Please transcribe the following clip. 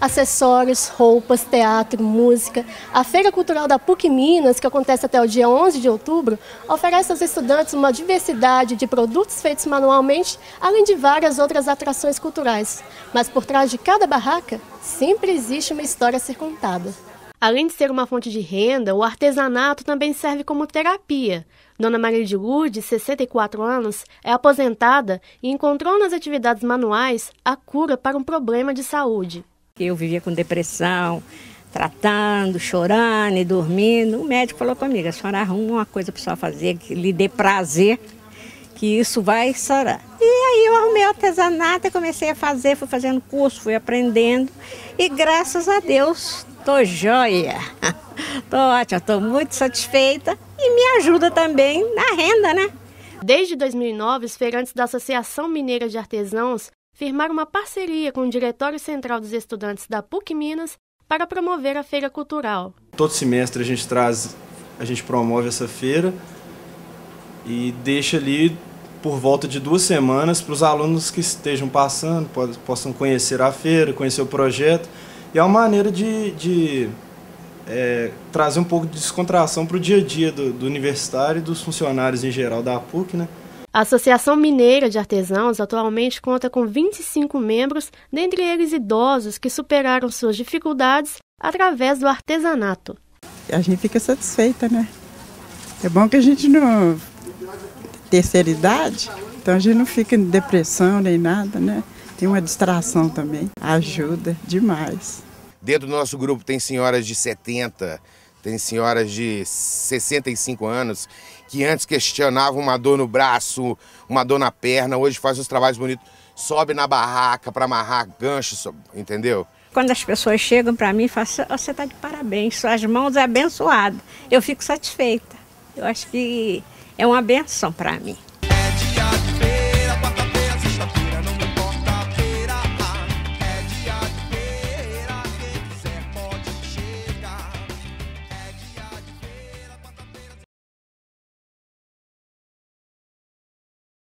acessórios, roupas, teatro, música. A Feira Cultural da PUC Minas, que acontece até o dia 11 de outubro, oferece aos estudantes uma diversidade de produtos feitos manualmente, além de várias outras atrações culturais. Mas por trás de cada barraca, sempre existe uma história a ser contada. Além de ser uma fonte de renda, o artesanato também serve como terapia. Dona Maria de Lourdes, 64 anos, é aposentada e encontrou nas atividades manuais a cura para um problema de saúde. Eu vivia com depressão, tratando, chorando e dormindo. O médico falou comigo: a senhora arruma uma coisa para a senhora fazer que lhe dê prazer, que isso vai sarar. E aí eu arrumei o artesanato e comecei a fazer, fui fazendo curso, fui aprendendo. E graças a Deus, tô joia. tô ótima, tô muito satisfeita e me ajuda também na renda, né? Desde 2009, os feirantes da Associação Mineira de Artesãos firmar uma parceria com o Diretório Central dos Estudantes da PUC Minas para promover a feira cultural. Todo semestre a gente traz, a gente promove essa feira e deixa ali por volta de duas semanas para os alunos que estejam passando, possam conhecer a feira, conhecer o projeto. E é uma maneira de, de é, trazer um pouco de descontração para o dia a dia do, do universitário e dos funcionários em geral da PUC, né? A Associação Mineira de Artesãos atualmente conta com 25 membros, dentre eles idosos que superaram suas dificuldades através do artesanato. A gente fica satisfeita, né? É bom que a gente não terceira idade, então a gente não fica em depressão nem nada, né? Tem uma distração também, ajuda demais. Dentro do nosso grupo tem senhoras de 70, tem senhoras de 65 anos que antes questionavam uma dor no braço, uma dor na perna, hoje faz uns trabalhos bonitos, sobe na barraca para amarrar gancho, entendeu? Quando as pessoas chegam para mim e falam, você está de parabéns, suas mãos é abençoada. Eu fico satisfeita. Eu acho que é uma benção para mim.